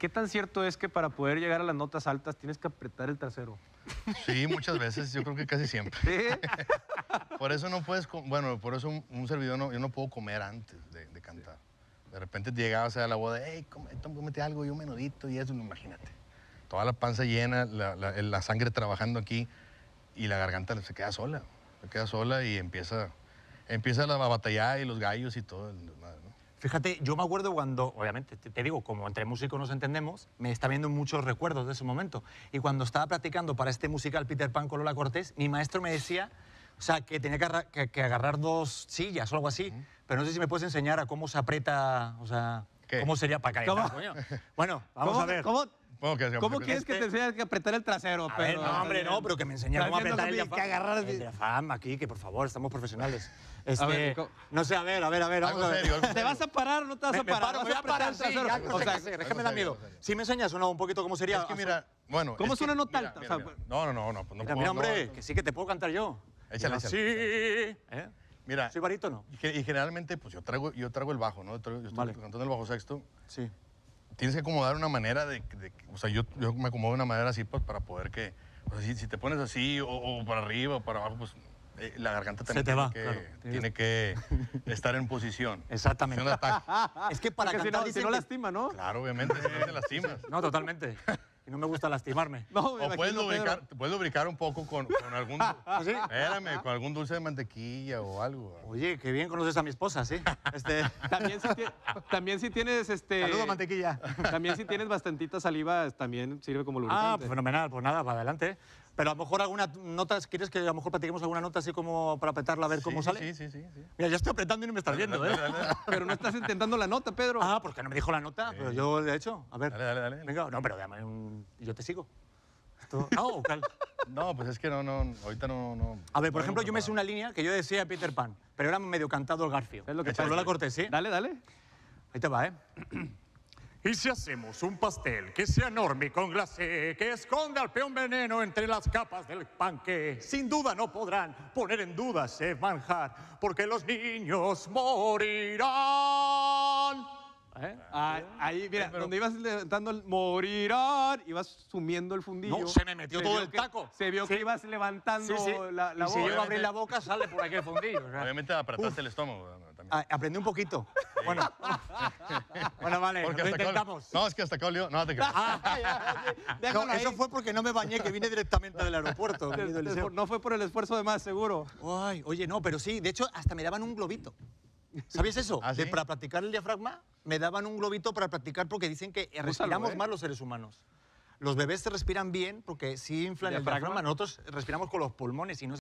¿Qué tan cierto es que para poder llegar a las notas altas tienes que apretar el trasero? Sí, muchas veces, yo creo que casi siempre. ¿Sí? Por eso no puedes, bueno, por eso un, un servidor, no, yo no puedo comer antes de, de cantar. De repente llegabas a la boda, hey, come- toma, cómete algo y un menudito y eso, imagínate. Toda la panza llena, la, la- la sangre trabajando aquí y la garganta se queda sola. Se queda sola y empieza, empieza la batalla y los gallos y todo. el ¿no? Fíjate, yo me acuerdo cuando, obviamente, te, digo, como entre músicos nos entendemos, me está viendo muchos recuerdos de ese momento. Y cuando estaba practicando para este musical Peter Pan con Lola Cortés, mi maestro me decía, o sea, que tenía que, agarra- que- que agarrar dos sillas o algo así, pero no sé si me puedes enseñar a cómo se aprieta, o sea, ¿Qué? cómo sería para calentar, ¿Cómo? coño. Bueno, vamos ¿Cómo, a ver. ¿Cómo, Bueno, que- cómo que- quieres que te enseñe que apretar el trasero? A ver, no, hombre, no, pero que me enseñe cómo apretar el que- diafragma. que agarrar- El diafragma aquí, que por favor, estamos profesionales. Este, ver, ¿cómo? no sé, a ver, a ver, a ver, vamos a ver. serio, ¿Te vas a parar o no te vas Me, a me parar? paro, me ¿Vas voy a parar, el sí, trasero? ya, O no sé sea, qué hacer, es que me algo da serio, miedo. Si me enseñas uno un poquito cómo sería. Es que mira, bueno. ¿Cómo es una nota mira, alta? No, no, no, no, Mira, hombre, no. que sí que te puedo cantar yo. Échale, Así, échale. ¿eh? Mira, ¿Soy barítono? y, y generalmente, pues yo traigo, yo traigo el bajo, ¿no? Yo, estoy Vale. cantando el bajo sexto. Sí. Tienes que acomodar una manera de, de- o sea, yo, yo me acomodo de una manera así, pues, para poder que, o sea, si, si te pones así, o, o para arriba, o para abajo, pues, eh, la garganta también te tiene, va, que, claro. tiene que estar en posición. Exactamente. Posición de ataque. Es que para Porque si cantar no, si no que- lastima, ¿no? Claro, obviamente, si no te lastimas. No, totalmente. Y no me gusta lastimarme. No, me O puedes lubricar, puedes lubricar un poco con, con algún... ¿Ah, sí? Espérame, con algún dulce de mantequilla o algo. Oye, qué bien conoces a mi esposa, ¿sí? Este... También si, también si tienes este. Saludo, mantequilla. También si tienes bastantita saliva, también sirve como Ah, lubricante. pues fenomenal, pues nada, para adelante. Pero a lo mejor alguna nota, ¿quieres que a lo mejor practiquemos alguna nota así como para apretarla a ver cómo Sí, sale? Sí, sí, sí. sí. Mira, ya estoy apretando y no me estás viendo, ¿eh? Dale, dale, dale. Pero no estás intentando la nota, Pedro. Ah, porque no me dijo la nota, pero yo de hecho, a ver. Dale, dale, dale. Venga, no, pero dame un... yo te sigo. Esto- No, cal- No, pues es que no, no, ahorita no... no A ver, por no ejemplo, yo me sé preparado. una línea que yo decía Peter Pan, pero era medio cantado el Garfio. Es lo que pasa. la Cortés, ¿sí? Dale, dale. Ahí te va, ¿eh? Y si hacemos un pastel que sea enorme y con glacé, que esconda al peón veneno entre las capas del pan que sin duda no podrán poner en duda ese manjar, porque los niños morirán. ¿Eh? Ah, ahí, mira, pero- donde ibas levantando el morirán, ibas sumiendo el fundillo. No, se me metió todo vio el que- taco. Se vio Sí. que ibas levantando Sí, sí. la, la y si voz. llego a abrir la boca, sale por aquí el fundillo. Obviamente apretaste el estómago. Ah, aprendí un poquito. Bueno, bueno vale, Porque lo intentamos. no, es que hasta acá olió. No, te creas. No, eso fue porque no me bañé, que vine directamente del aeropuerto. del. No fue por el esfuerzo de más, seguro. Ay, oye, no, pero sí, de hecho, hasta me daban un globito. ¿Sabías eso? ¿Ah, De- sí? para practicar el diafragma, me daban un globito para practicar porque dicen que respiramos ¿eh? más los seres humanos. Los bebés se respiran bien porque sí inflan el ¿Diafragma? diafragma, nosotros respiramos con los pulmones y no